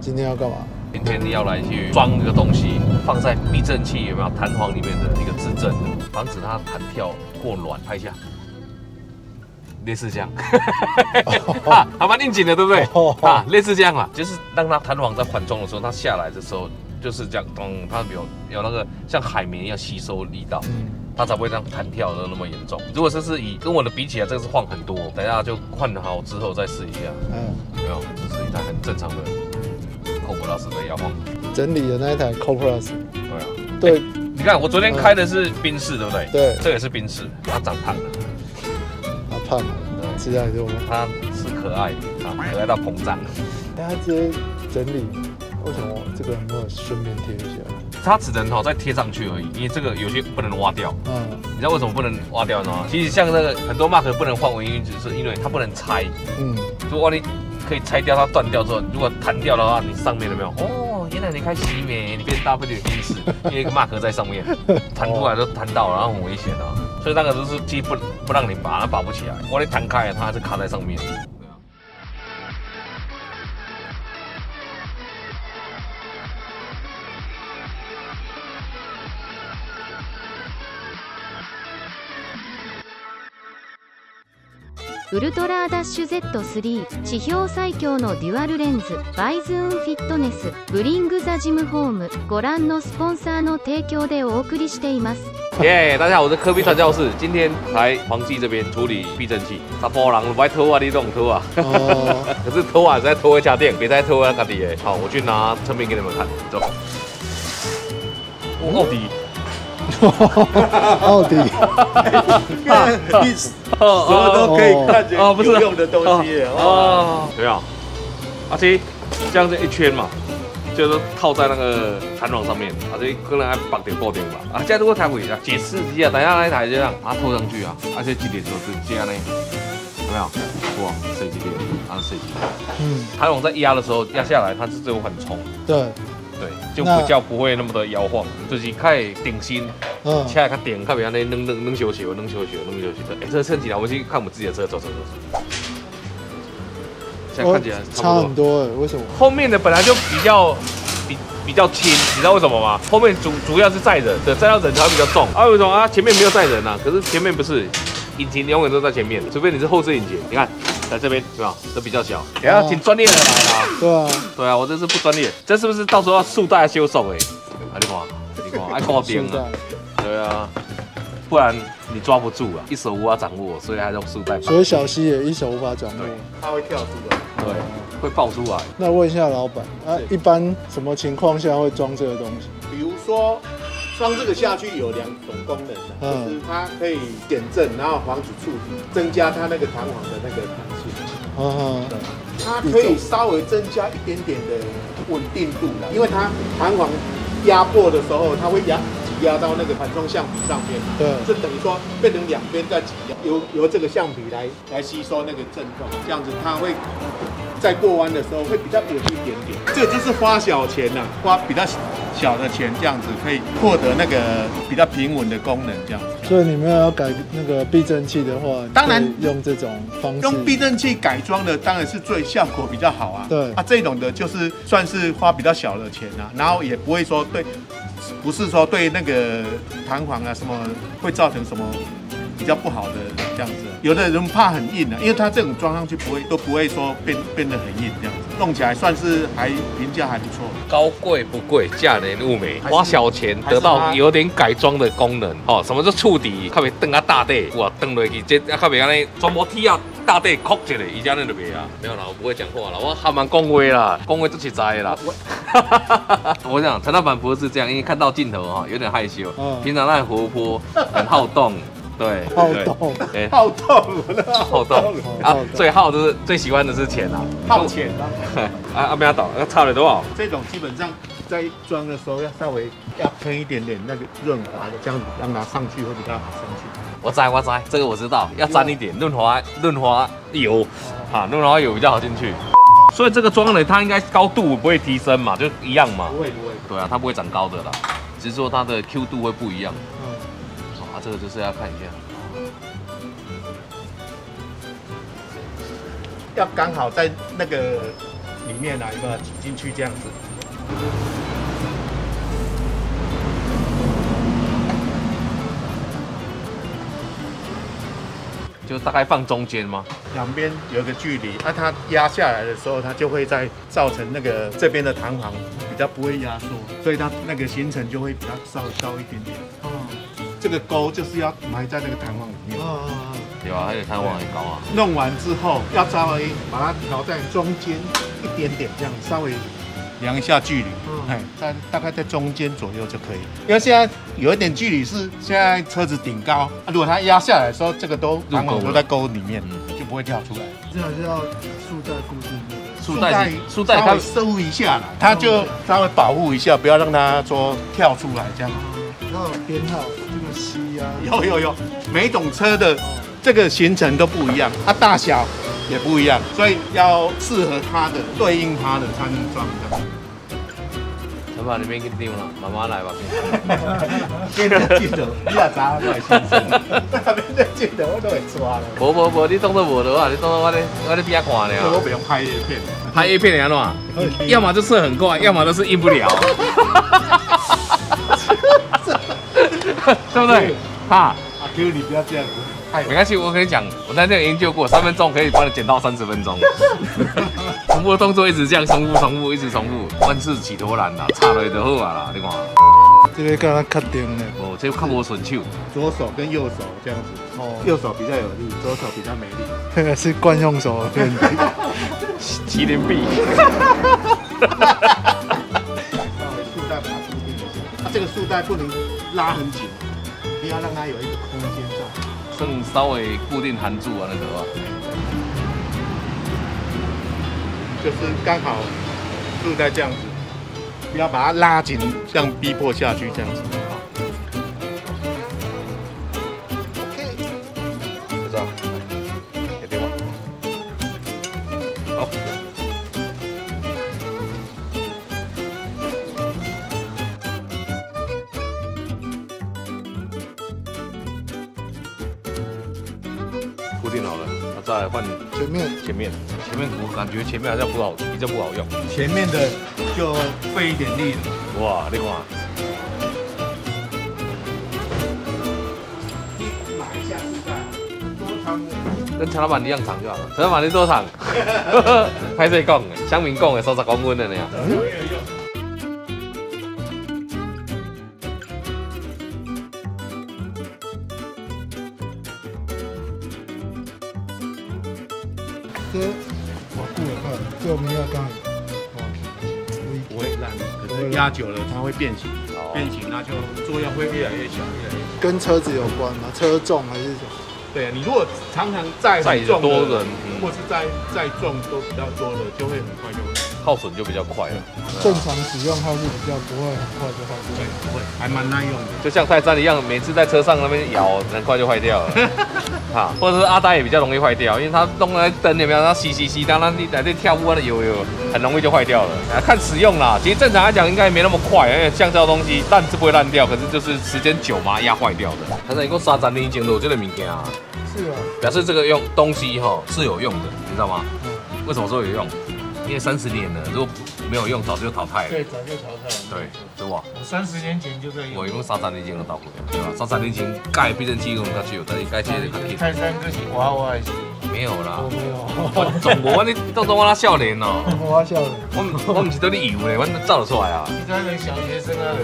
今天要干嘛？今天要来去装一个东西，放在避震器有没有弹簧里面的一个自震，防止它弹跳过软。拍一下，类似这样，啊，还蛮应景的，对不对？啊，类似这样啊，就是让它弹簧在缓冲的时候，它下来的时候就是这样，咚，它有有那个像海绵一样吸收力道，它才不会这样弹跳的那么严重。如果这是以跟我的比起来，这个是晃很多，等下就换好之后再试一下。嗯，没有，这是一台很正常的。Co Plus 的摇晃，整理的那一台 Co Plus，对啊，对，你看我昨天开的是宾士，对不对？对，这也是宾士，它长胖了，它胖了，吃下来就它是可爱的啊，可爱到膨胀了。它直接整理，为什么这个没有顺便贴一下？它只能哦再贴上去而已，因为这个有些不能挖掉。嗯，你知道为什么不能挖掉呢？其实像那个很多 Mark 不能换原因，只是因为它不能拆。嗯，如果你可以拆掉，它断掉之后，如果弹掉的话，你上面有没有？哦，原来你开洗美，你变搭配的宾士，因为一个 mark 在上面，弹出来都弹到，然后很危险啊。所以那个都是既不不让你拔，它拔不起来。我你弹开，它还是卡在上面。ウルトラダッシュ Z3 地表最強のデュアルレンズバイズーンフィットネスブリングザジムホームご覧のスポンサーの提供でお送りしています耶，大家好，我是科比传教士，今天来黄记这边处理避震器。他波人不爱偷啊，你这种偷啊，可是偷啊，在偷一家店，别再偷啊，家底诶。好，我去拿成品给你们看，走。奥迪。奥迪，什么都可以看见有用的东西哦。对啊，阿七，这样子一圈嘛，就是套在那个弹簧上面，而且可能还绑点固定吧。啊，这样如果抬回啊，解释一下，等下那一台这样把它拖上去啊，而且几点钟是这样呢？有没有？哇，设计点，它是设计。嗯，弹簧在压的时候压下来，它是最后很冲。对。对，就比较不会那么的摇晃，就是开顶心，嗯，起来看点，看别人那能能能休息，能休息，能休息。哎，这趁起来，我们去看我们自己的车，走走走。现在看起来差很多哎，为什么？后面的本来就比较比比较轻，你知道为什么吗？后面主主要是载人，对，载到人才会比较重。啊，为什么啊？前面没有载人啊？可是前面不是，引擎永远都在前面，除非你是后置引擎，你看。在这边是吧？这比较小，也要挺专业的来啦。对啊，对啊，我这是不专业，这是不是到时候要束带修手哎？啊，你看，你看，爱挂边啊。对啊，不然你抓不住啊，一手无法掌握，所以还用束带。所以小溪也一手无法掌握，它会跳出来，对，会爆出来。那问一下老板，啊，一般什么情况下会装这个东西？比如说。装这个下去有两种功能的，就是它可以减震，然后防止触底，增加它那个弹簧的那个它可以稍微增加一点点的稳定度啦，因为它弹簧压迫的时候，它会压挤压到那个缓冲橡皮上面。对，就等于说变成两边在挤压，由由这个橡皮来来吸收那个震动，这样子它会。在过弯的时候会比较稳一点点，这就是花小钱呐，花比较小的钱，这样子可以获得那个比较平稳的功能，这样。所以你们要改那个避震器的话，当然用这种方式，用避震器改装的当然是最效果比较好啊。对啊，这种的就是算是花比较小的钱啊，然后也不会说对，不是说对那个弹簧啊什么会造成什么。比较不好的这样子，有的人怕很硬的，因为它这种装上去不会都不会说变变得很硬这样子，弄起来算是还评价还不错。高贵不贵，价廉物美，花小钱得到有点改装的功能。哦，什么是触底？特别蹬啊大地，哇，蹬落去这啊特别安尼全部踢啊大地哭起来，伊家那就袂啊。没有啦，我不会讲话啦，我还蛮恭维啦，恭维都起栽啦。我想陈老板不是这样，因为看到镜头哈有点害羞，嗯平常那很活泼，很好动。对，好动，哎，好动，好动啊！最好的是最喜欢的是钱啊，好钱 啊！啊，阿要倒，要差了多少？这种基本上在装的时候要稍微要喷一点点那个润滑的，这样子让它上去会比较好上去。我摘，我摘，这个我知道，要沾一点润滑润滑油啊，润滑油比较好进去。所以这个装呢，它应该高度不会提升嘛，就一样嘛。不会不会。对啊，它不会长高的啦，只是说它的 Q 度会不一样。这个就是要看一下，要刚好在那个里面啊，有没有挤进去这样子？就大概放中间吗？两边有一个距离，那它压下来的时候，它就会在造成那个这边的弹簧比较不会压缩，所以它那个行程就会比较稍微高一点点。哦，这个钩就是要埋在那个弹簧里面。哦有啊，还有弹簧很高啊。弄完之后要稍微把它调在中间一点点，这样稍微量一下距离。哎，在大概在中间左右就可以。因为现在有一点距离是现在车子顶高，啊，如果它压下来的时候，这个都弹簧都在沟里面，就不会跳出来。这样是要束带固定的。束带束带它收一下了，它就稍微保护一下，不要让它说跳出来这样。然后编号有有有，每种车的。这个行程都不一样，它大小也不一样，所以要适合它的、对应它的才能装的。陈爸，你别了，慢慢来吧。我先生，那边在记得我都会抓了。无无无，你当作无的啊，你当作我咧我咧边看呢。我不用拍 A 片，拍 A 片的话，要么就射很快，要么就是硬不了。对不对？哈，阿 Q，你不要这样子。没关系，我跟你讲，我在那研究过，三分钟可以帮你减到三十分钟。重复的动作一直这样重复、重复、一直重复，万事起头难啦，差了就好啊啦，你看。这个刚刚确定呢？哦，这个看我顺手，左手跟右手这样子。哦，右手比较有力，左手比较没力。这 个是惯用手的变体。麒麟臂。这个束带不能拉很紧，不要让它有一个空间在。剩稍微固定含住啊，那个吧，就是刚好是在这样子，不要把它拉紧，这样逼迫下去这样子。再换前面，前面，前面我感觉前面好像不好，比较不好用。前面的就费一点力了。哇，你看，买一下是在多长的？跟陈老板一样长就好了。陈老板你多长？拍这讲的，乡民讲的，三十公分的那样。这我固了看，这我们要干，不会烂，可是压久了它会变形，变形那就作用会越来越小，越来越小。跟车子有关吗？车重还是什么？对啊，你如果常常载载重多人，或是载载重都比较多的，就会很快就。耗损就比较快了。正常使用耗是比较不会很快就坏掉，不会，还蛮耐用的。就像泰山一样，每次在车上那边摇，很快就坏掉了。哈，或者是阿呆也比较容易坏掉，因为它弄那灯有没有？它吸吸吸，当然你在这跳舞啊有有，很容易就坏掉了。啊，看使用啦，其实正常来讲应该没那么快，因为橡胶东西烂是不会烂掉，可是就是时间久嘛压坏掉的。它是一共三十年前都有这个物件啊。是啊。表示这个用东西哈是有用的，你知道吗？嗯。为什么说有用？因为三十年了，如果没有用，早就淘汰了。对，早就淘汰了。对，是吧？我三十年前就在用。我一共三十年前都到过，对吧？三三年前盖避震器用它就有，但是盖起来就很泰山哥是娃娃还是？没有啦，我没有。我总我你都总我那笑脸哦。我笑脸。我我唔是对你油嘞，我照得出来啊。你在那小学生啊，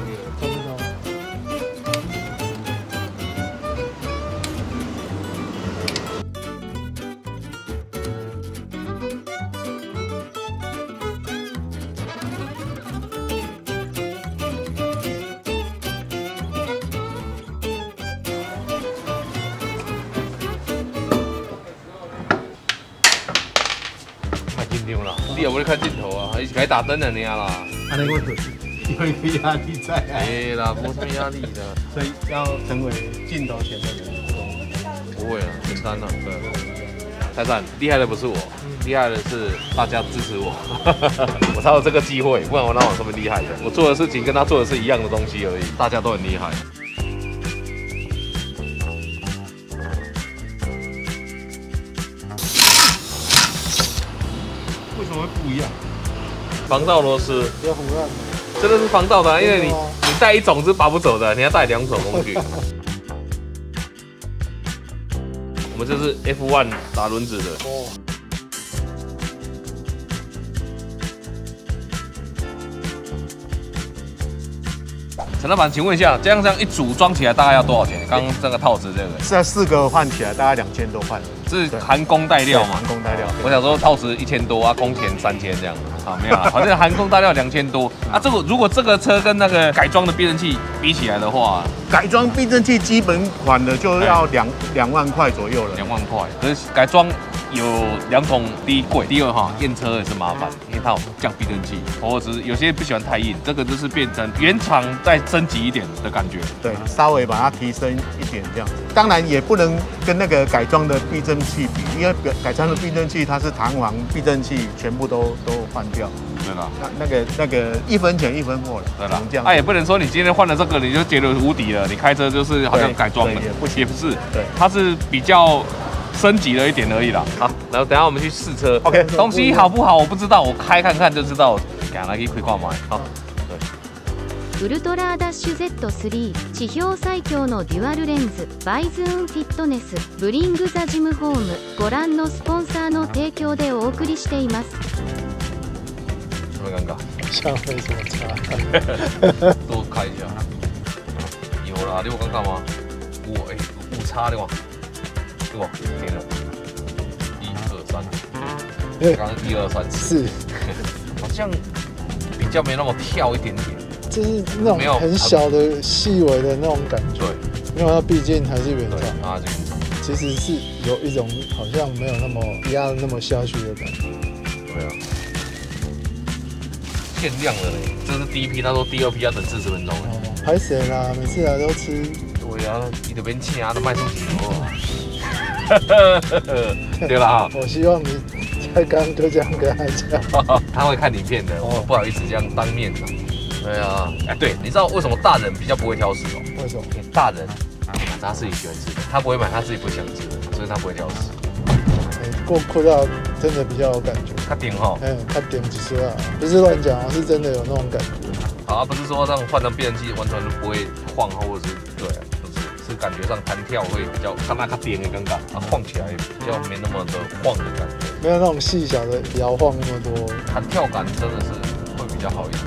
你也不会看镜头啊，一起开打灯的那样啦。啊，那我有一个压力在。哎啦，没什么压力的。所以要成为镜头前的人。不会啊，简单了。对。泰山，厉害的不是我，厉害的是大家支持我。我才有这个机会，不然我哪有这么厉害的？我做的事情跟他做的是一样的东西而已，大家都很厉害。不一样？防盗螺丝，要胡乱真的是防盗的，因为你你带一种是拔不走的，你要带两种工具。我们这是 F1 打轮子的。哦。陈老板，请问一下，这样这样一组装起来大概要多少钱？刚刚这个套子这个，这四个换起来大概两千多块。是含工带料嘛？含工带料。我想说套子一千多啊，工钱三千这样。啊，没有啊，好像含工带料两千多啊。这个如果这个车跟那个改装的避震器比起来的话，改装避震器基本款的就要两两万块左右了。两万块，可是改装。有两种，第一贵，第二哈验车也是麻烦，因为它有降避震器，或者是有些不喜欢太硬，这个就是变成原厂再升级一点的感觉，对，稍微把它提升一点这样子。当然也不能跟那个改装的避震器比，因为改改装的避震器它是弹簧避震器，全部都都换掉，对了，那那个那个一分钱一分货了，对了，这样，那也不能说你今天换了这个你就觉得无敌了，你开车就是好像改装了，也不也不是，对，它是比较。升级了一点而已啦。好，然后等下我们去试车。OK，东西好不好我不知道，我开看看就知道。赶来可以快挂买。好。ウルトラダッシュ Z3 地表最強のデュアルレンズバイズーンフィットネスブリングザジムホームご覧のスポンサーの提供でお送りしています。什么尴尬？消费这么差？多开一下。有啦，你有尴尬吗？我哎，误差的吗？ 对吧？给了，一二三，刚刚一二三四，好像比较没那么跳一点点，就是那种很小的、细微的那种感觉。对，因为它毕竟还是原厂啊，原厂，其实是有一种好像没有那么压的那么下去的感觉。对啊，限量的嘞，这是第一批，他说第二批要等四十分钟。哦，还谁啦？每次来都吃。对啊，你这边请啊，都卖出去哦。对了哈，我希望你才刚就这样跟他讲，他会看影片的，我不好意思这样当面讲。对啊，哎，对，你知道为什么大人比较不会挑食哦？为什么？大人买他自己喜欢吃的，他不会买他自己不想吃的，所以他不会挑食。过扩大真的比较有感觉，他顶哈，嗯，他顶几十啊，不是乱讲是真的有那种感觉。好啊，不是说让换成变声器完全都不会晃或者是对。是感觉上弹跳会比较，看那它颠的尴尬，它晃起来比较没那么的晃的感觉，没有那种细小的摇晃那么多，弹跳感真的是会比较好一点，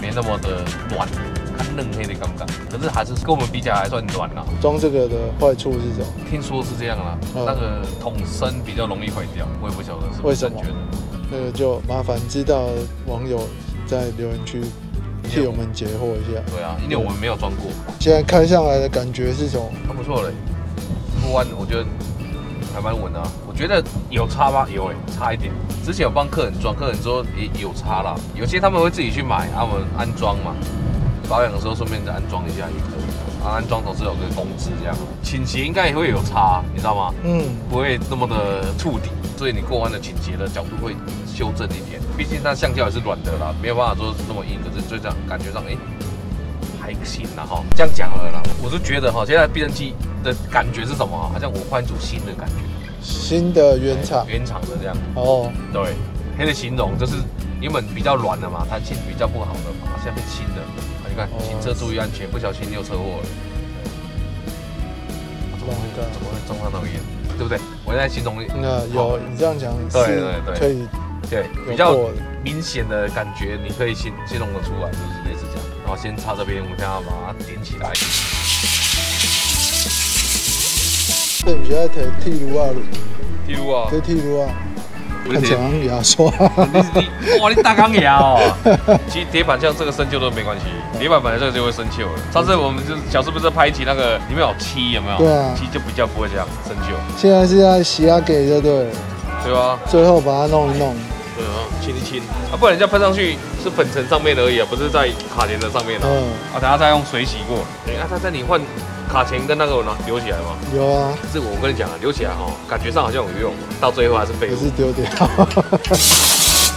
没那么的软，看嫩黑的尴尬，可是还是跟我们比起来还算软啦。装这个的坏处是什么？听说是这样啦，那个桶身比较容易坏掉，我也不晓得是为什么。那个就麻烦知道网友在留言区。替我们解惑一下。对啊，因为我们没有装过。现在开上来的感觉是什么？还不错嘞，不弯我觉得还蛮稳的。我觉得有差吗？有诶，差一点。之前有帮客人装，客人说也有差啦。有些他们会自己去买，他们安装嘛，保养的时候顺便再安装一下也可以。啊，安装总是有个工资这样，倾斜应该也会有差，你知道吗？嗯，不会那么的触底，所以你过弯的倾斜的角度会修正一点。毕竟它橡胶也是软的啦，没有办法说那么硬，可是就这样感觉上，哎，还行啦哈。这样讲了啦，我是觉得哈，现在避震器的感觉是什么？好像我换一组新的感觉，新的原厂原厂的这样。哦，对，可以形容就是原本比较软的嘛，弹性比较不好的嘛，现在变新的。行车注意安全，不小心又车祸了。怎么会？怎么会撞上那么严？对不对？我在形容。那有你这样讲，对对对，可以。对，比较明显的感觉，你可以先先弄得出来，就是类似这样。然后先插这边，我们现在把它点起来。对，你在提剃炉啊？剃炉啊？对，剃炉啊。看起来牙刷。哇，你大钢牙哦！其实铁板像这个生锈都没关系，铁板本来这个就会生锈了。上次我们就是小师不是拍一集那个里面有漆有没有？对啊，漆就比较不会这样生锈。现在是在洗牙给就对。对啊。最后把它弄一弄。对啊，清一清啊，不然人家喷上去是粉尘上面而已啊，不是在卡钳的上面啊。嗯。啊，等下再用水洗过。等下再在你换卡钳跟那个呢留起来吗？有啊。可是我跟你讲啊，留起来哈，感觉上好像有用，到最后还是废物。是丢掉。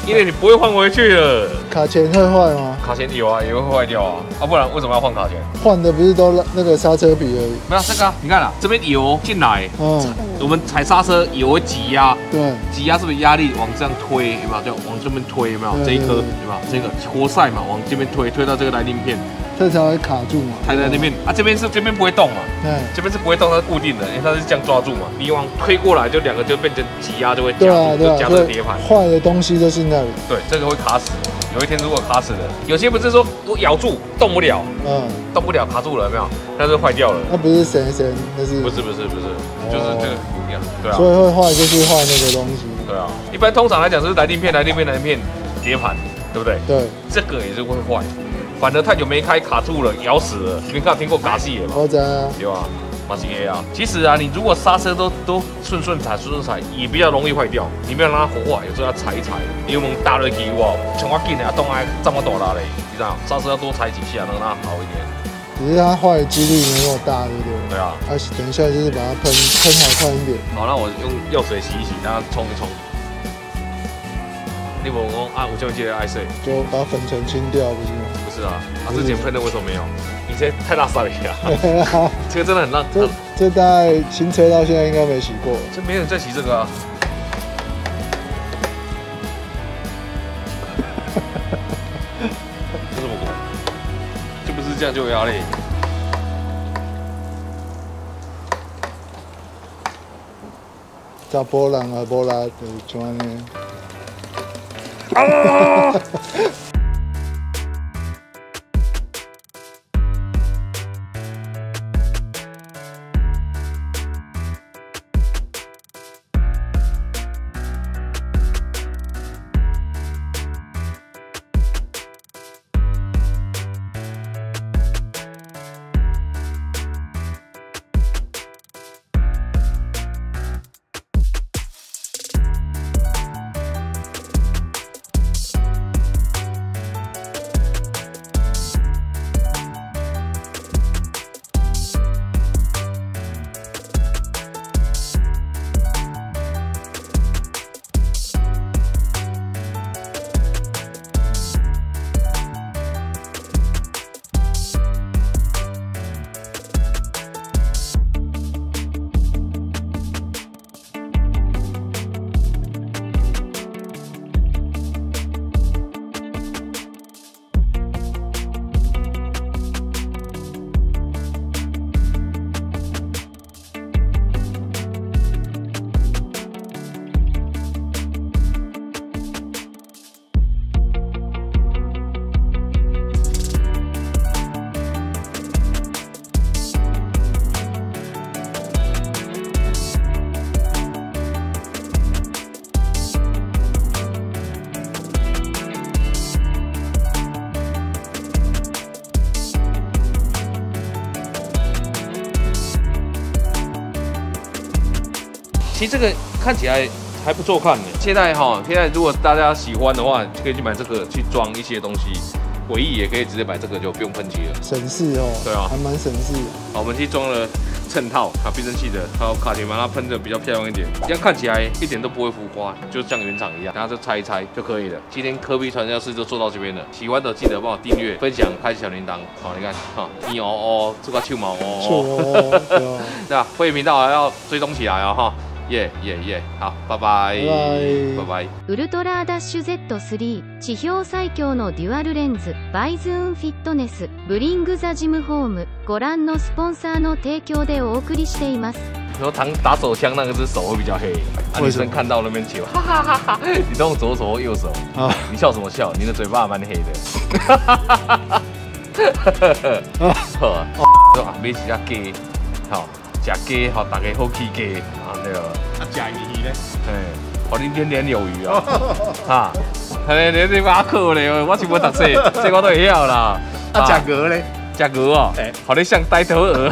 因为你不会换回去了。卡钳会坏吗？卡钳有啊，也会坏掉啊。啊，不然为什么要换卡钳？换的不是都那个刹车皮而已。没有这个，你看啊，这边油进来，嗯，我们踩刹车油挤压，对，挤压是不是压力往这样推，有没有？就往这边推，有没有？这一颗，有没有？这个活塞嘛，往这边推，推到这个来鳞片。这才会卡住嘛，踩在那边啊，这边是这边不会动嘛，对，这边是不会动，它是固定的，因为它是这样抓住嘛。你往推过来，就两个就变成挤压，就会夹住，夹着碟盘。坏的东西就是那里，对，这个会卡死。有一天如果卡死了，有些不是说我咬住动不了，嗯，动不了卡住了没有？但是坏掉了。那不是神神，那是不是不是不是，就是这个不一样，对啊。所以会坏就是坏那个东西，对啊。一般通常来讲是来电片、来电片、来电片碟盘，对不对？对，这个也是会坏。反正太久没开，卡住了，咬死了。你看听过嘎戏吗？我知啊，对吧？马西 A 啊，其实啊，你如果刹车都都顺顺踩、顺顺踩，也比较容易坏掉。你不要让它活化，有时候要踩一踩，因为我们大热机哇，像我紧的啊动爱这么多啦嘞，你知道？刹车要多踩几下，能让它好一点。只是它坏的几率没那么大，对不对？对啊。啊，等一下就是把它喷喷好看一点。好，那我用药水洗一洗，让它冲一冲。你问我啊，我就接爱水，就把粉尘清掉，不是吗？不是啊，啊之前喷的为什么没有？以前太大塞了呀，这个真的很烂。这这大概新车到现在应该没洗过，这没人在洗这个啊。这怎么过？就不是这样就有压力。扎波浪啊，波拉就像安尼。啊！这个看起来还不错看呢。现在哈，现在如果大家喜欢的话，可以去买这个去装一些东西。尾翼也可以直接买这个，就不用喷漆了。省事哦。对啊，还蛮省事。好，我们去装了衬套，还有避震器的，还有卡钳，把它喷的比较漂亮一点。这样看起来一点都不会浮夸，就像原厂一样。然后就拆一拆就可以了。今天科比传教士就做到这边了。喜欢的记得帮我订阅、分享、开小铃铛。好，你看，哈，你哦哦，这个臭毛哦。对吧？会员频道还要追踪起来哦，哈。耶耶耶！好，拜拜，拜拜。ウルトラダッシュ Z3 地表最強のデュアルレンズバイズーンフィットネスブリングザジムホームご覧のスポンサーの提供でお送りしています。说打打手枪那个只手会比较黑，啊，女生看到那边球，哈哈哈哈！你动左手或右手啊？你笑什么笑？你的嘴巴蛮黑的，哈哈哈哈哈！好，哦，买几只鸡，好，食鸡，好，大家好起鸡。对啊，甲鱼呢？嘿，我恁年年有余啊！哈，嘿，你你挖苦咧，我是无读书，这我都会晓啦。啊，甲鹅咧？甲鹅哦，哎，好你像呆头鹅。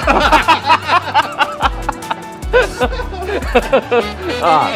啊。